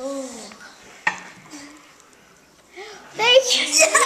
Oh. Thank you.